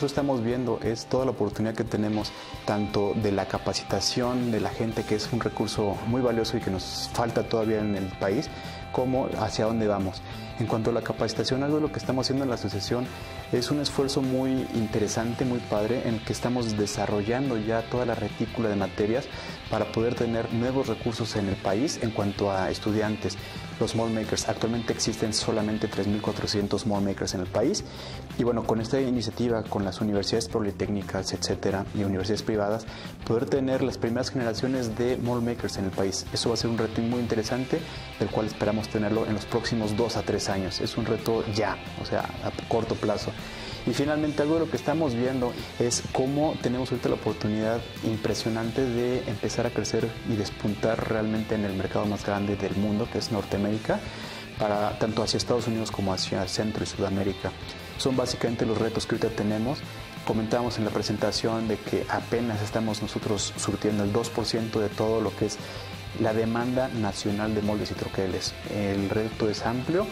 nosotros estamos viendo es toda la oportunidad que tenemos, tanto de la capacitación de la gente, que es un recurso muy valioso y que nos falta todavía en el país, como hacia dónde vamos. En cuanto a la capacitación, algo de lo que estamos haciendo en la asociación es un esfuerzo muy interesante, muy padre, en el que estamos desarrollando ya toda la retícula de materias para poder tener nuevos recursos en el país en cuanto a estudiantes. Los mall makers, actualmente existen solamente 3.400 mall makers en el país y bueno, con esta iniciativa, con las universidades politécnicas, etcétera, y universidades privadas, poder tener las primeras generaciones de mall makers en el país. Eso va a ser un reto muy interesante, del cual esperamos tenerlo en los próximos dos a tres años. Es un reto ya, o sea, a corto plazo. Y finalmente algo de lo que estamos viendo es cómo tenemos ahorita la oportunidad impresionante de empezar a crecer y despuntar realmente en el mercado más grande del mundo, que es Norteamérica, para tanto hacia Estados Unidos como hacia Centro y Sudamérica. Son básicamente los retos que ahorita tenemos. Comentamos en la presentación de que apenas estamos nosotros surtiendo el 2% de todo lo que es la demanda nacional de moldes y troqueles. El reto es amplio,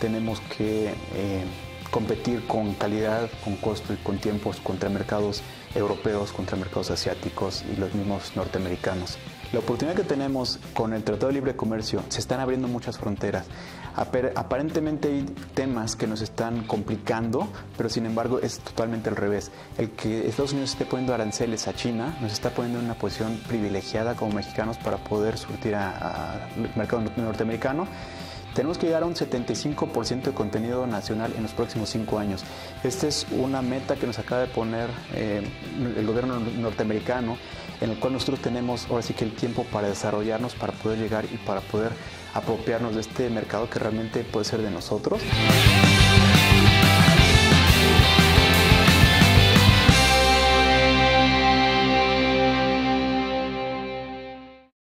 tenemos que eh, competir con calidad, con costo y con tiempos contra mercados europeos, contra mercados asiáticos y los mismos norteamericanos. La oportunidad que tenemos con el Tratado de Libre Comercio, se están abriendo muchas fronteras. Aparentemente hay temas que nos están complicando, pero sin embargo es totalmente al revés. El que Estados Unidos esté poniendo aranceles a China nos está poniendo en una posición privilegiada como mexicanos para poder surtir al mercado norteamericano tenemos que llegar a un 75% de contenido nacional en los próximos cinco años. Esta es una meta que nos acaba de poner eh, el gobierno norteamericano, en el cual nosotros tenemos ahora sí que el tiempo para desarrollarnos, para poder llegar y para poder apropiarnos de este mercado que realmente puede ser de nosotros.